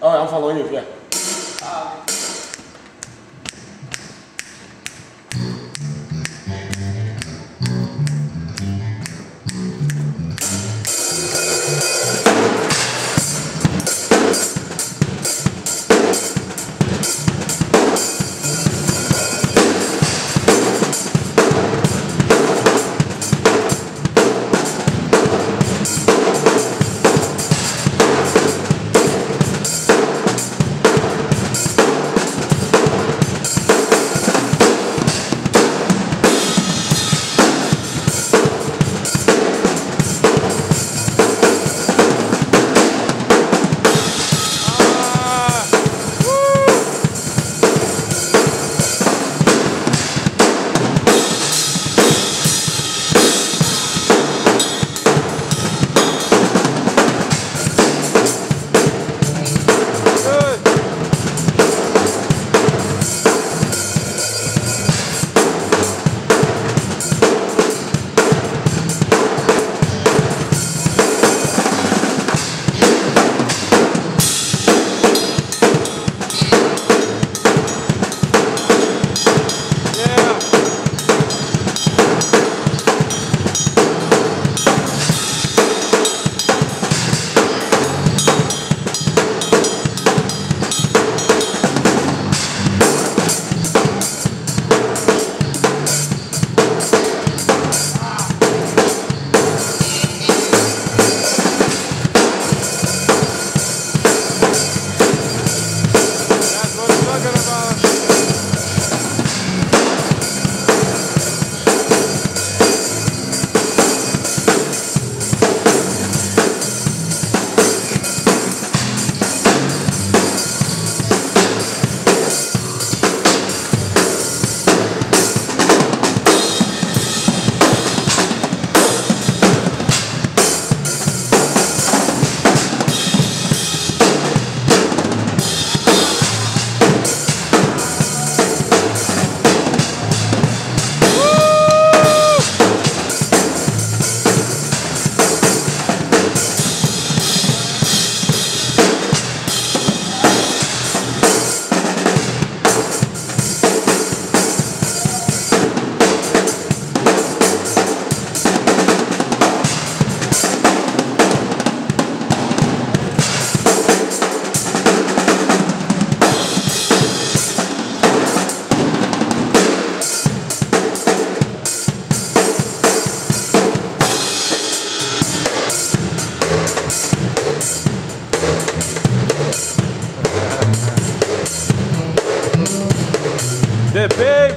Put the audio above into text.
Oh, I'm following you. Yeah. bebê